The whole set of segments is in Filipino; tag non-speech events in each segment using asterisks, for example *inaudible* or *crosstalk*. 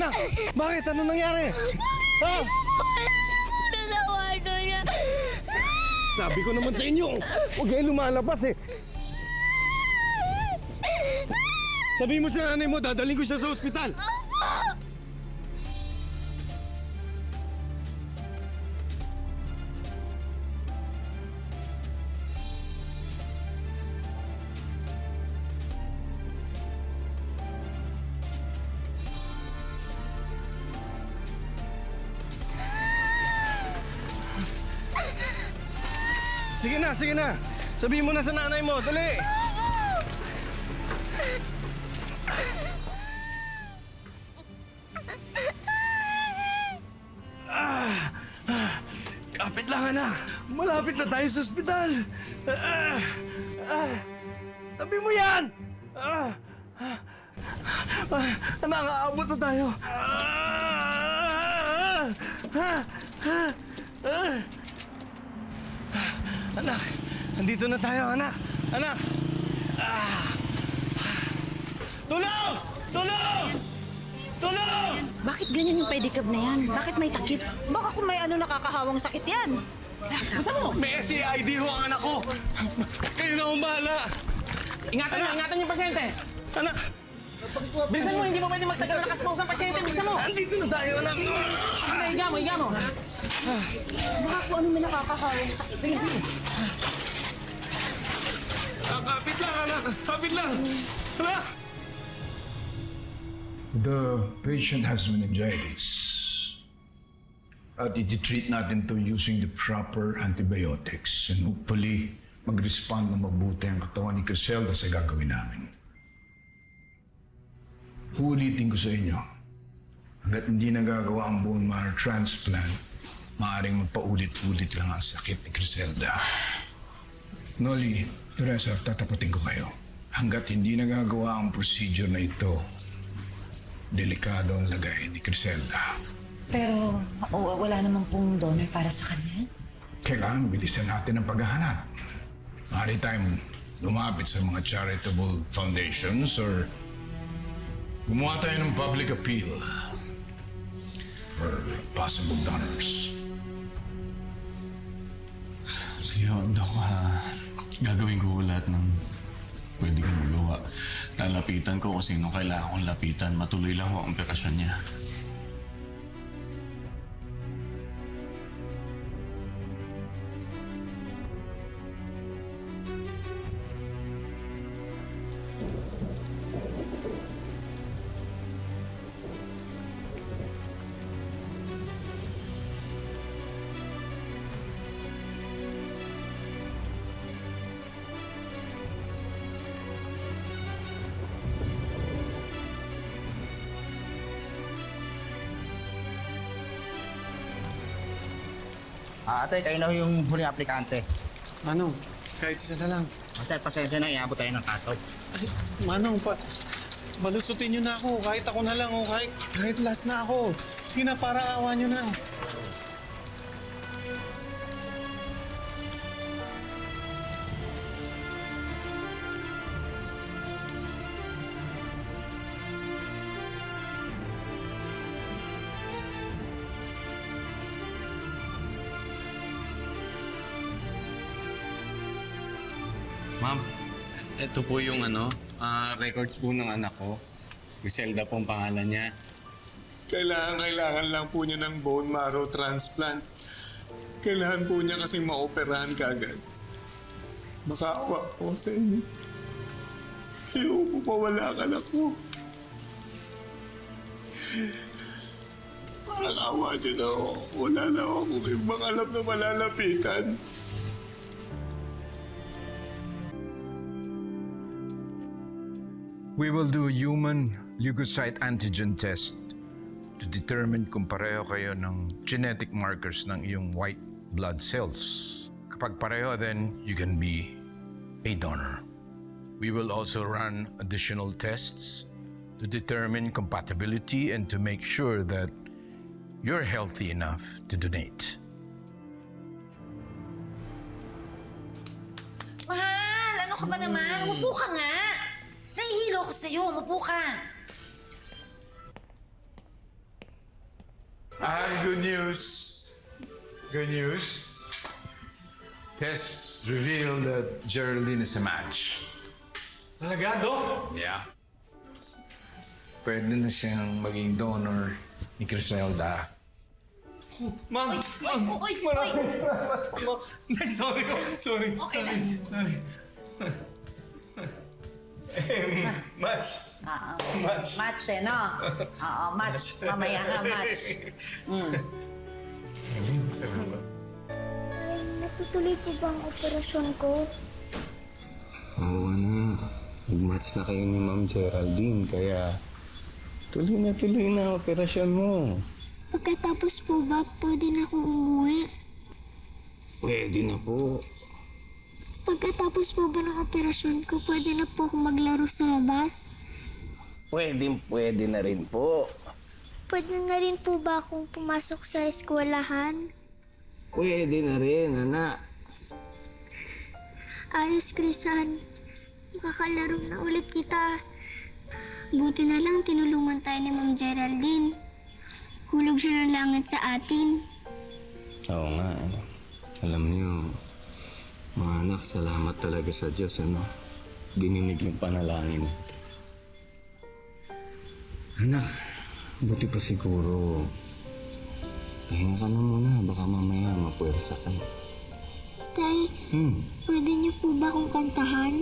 Anak, bakit? Ano nangyari? Ha? Nanawato niya. Sabi ko naman sa inyo, huwag kayo lumalabas eh. Sabi mo sa nanay mo, dadaling ko siya sa ospital. Sige na, sige na. Sabihin mo na sa nanay mo, dali. Kapit lang, anak. Malapit na tayo sa ospital. Ah, ah, tabi mo yan! Ah, ah, ah, nakakaabot na tayo. Ah, ah, ah, ah. Anak, nandito na tayo, anak. Anak! Ah. Tulong! Tulong! Tulong! Bakit ganyan yung pedicab na yan? Bakit may takip? Baka kung may ano nakakahawang sakit yan. May SCID ho ang anak ko. Kayo na bahala. Ingatan mo, ingatan yung pasyente. Anak, Bilisan mo, hindi mo pwede magtagal ng kaspose ang pasyente. Bilisan mo. andito na tayo, anak. Hindi, higa mo, higa mo. Baka kung ano may nakakahawang sakit Sige, sige. Ah, Kapit lang, anak. Kapit lang. Anak! The patient has meningitis. At iti-treat natin to using the proper antibiotics and hopefully mag-respond na mabuti ang katawan ni Criselda sa gagawin namin. Uulitin ko sa inyo, hanggat hindi nagagawa ang bone marrow transplant, maaaring magpaulit-ulit lang ang sakit ni Criselda. Noli, Teresa, tatapatin ko kayo. Hanggat hindi nagagawa ang procedure na ito, delikado ang lagay ni Criselda. Pero o, wala namang pong donor para sa kanya. Kailangan bilisan natin ang paghahanap. Maaari tayong lumapit sa mga charitable foundations or gumawa tayo ng public appeal for possible donors. Sige, Dok, ha. Gagawin ko lahat ng pwede kong magawa. Lalapitan ko kung sino kailangan kong lapitan. Matuloy lang ho ang operasyon niya. Ah, ate, kayo na yung huling aplikante. Manong, kahit isa na lang. Kasi pasensya na, iabot tayo ng cut Ay, Manong, pa, malusutin niyo na ako. Kahit ako na lang, o kahit, kahit last na ako. Sige na, para awa niyo na. Ito po yung ano, ah, records po ng anak ko. Griselda po ang pangalan niya. Kailangan, kailangan lang po niya ng bone marrow transplant. Kailangan po niya kasing maoperahan kaagad. Makaawa po sa inyo. Kasi po pawala ka na ko. Parang awa niyo na ako. Wala na ako ibang alam na malalapitan. We will do a human leukocyte antigen test to determine kung pareho kayo ng genetic markers ng iyong white blood cells. Kapag pareho, then you can be a donor. We will also run additional tests to determine compatibility and to make sure that you're healthy enough to donate. Mahal, ano ka ba naman? Umupo ka nga. Sa'yo. Umupo ka. I have good news. Good news. Tests reveal that Geraldine is a match. Talaga, Dok? Yeah. Pwede na siyang maging donor ni Criselda. Ma'am, ma'am, Uy, uy, maraming salamat *laughs* po. Sorry, oh. sorry. Okay sorry, lang. Sorry. *laughs* Eh, match. Oo. Match. Match eh, no? *laughs* Oo, match. Mamaya ha, match. *laughs* Mm. Salamat. Natutuloy po ba ang operasyon ko? Oo na. Nag-match na kayo ni Ma'am Geraldine, kaya tuloy na tuloy na ang operasyon mo. Pagkatapos po ba, pwede na akong umuwi? Pwede na po. Pagkatapos po ba ng operasyon ko, pwede na po akong maglaro sa labas? Pwede, pwede na rin po. Pwede na rin po ba akong pumasok sa eskwelahan? Pwede na rin, anak. Ayos, Krisan. Makakalaro na ulit kita. Buti na lang tinulungan tayo ni Ma'am Geraldine. Hulog siya ng langit sa atin. Oo nga, ano. Alam niyo, mga anak, salamat talaga sa Diyos, ano. Dininig yung panalangin. Anak, buti pa siguro. Pahinga ka na muna, baka mamaya mapuwersa ka. Tay, Hmm, pwede niyo po ba akong kantahan?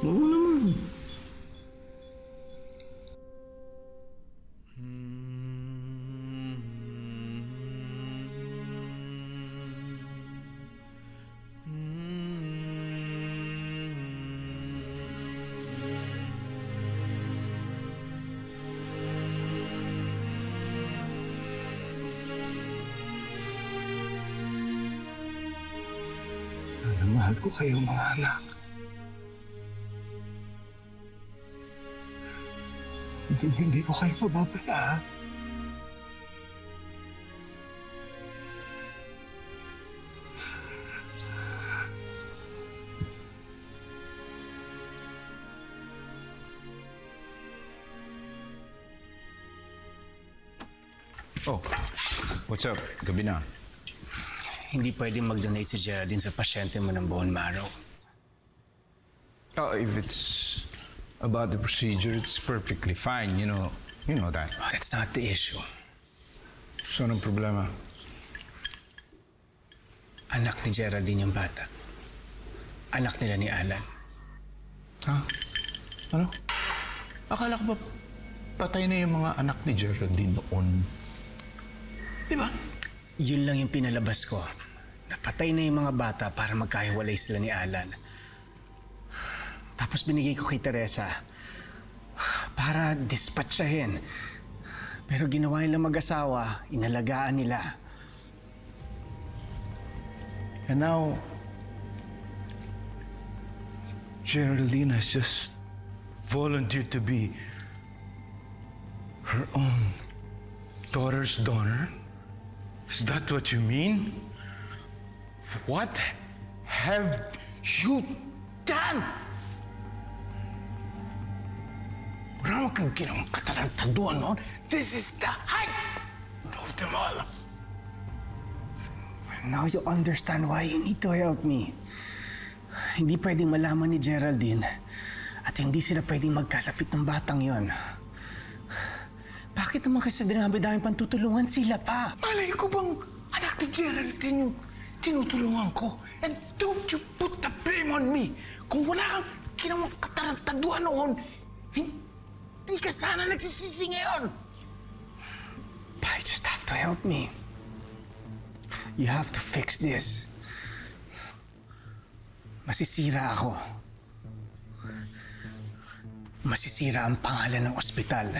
oo naman. Ko kayo mga anak. Hindi ko kayo pababayaan. Oh, what's up? Gabi na. Hindi pwedeng mag-donate si Geraldine sa pasyente mo ng bone marrow. Oh, if it's about the procedure, it's perfectly fine. You know, you know that. Oh, that's not the issue. So, anong problema? Anak ni Geraldine yung bata. Anak nila ni Alan. Ha? Ano? Akala ko ba patay na yung mga anak ni Geraldine noon? Di ba? Yun lang yung pinalabas ko. Napatay na yung mga bata para magkahiwalay sila ni Alan. Tapos binigay ko kay Teresa para dispatchahin. Pero ginawa nila mag-asawa, inalagaan nila. And now, Geraldine has just volunteered to be her own daughter's donor? Is that what you mean? What have you done? This is the height of them all. Now you understand why you need to help me. Hindi pwedeng malaman ni Geraldine at hindi sila pwedeng magkalapit ng batang yon. Bakit naman kasi dinami-dami pang tutulungan sila pa? Malay ko bang anak ni Geraldine yung tinutulungan ko? And don't you put the blame on me. Kung wala kang ginawang katarantaduan noon, hindi ka sana nagsisisi ngayon. Pa, you just have to help me. You have to fix this. Masisira ako. Masisira ang pangalan ng ospital.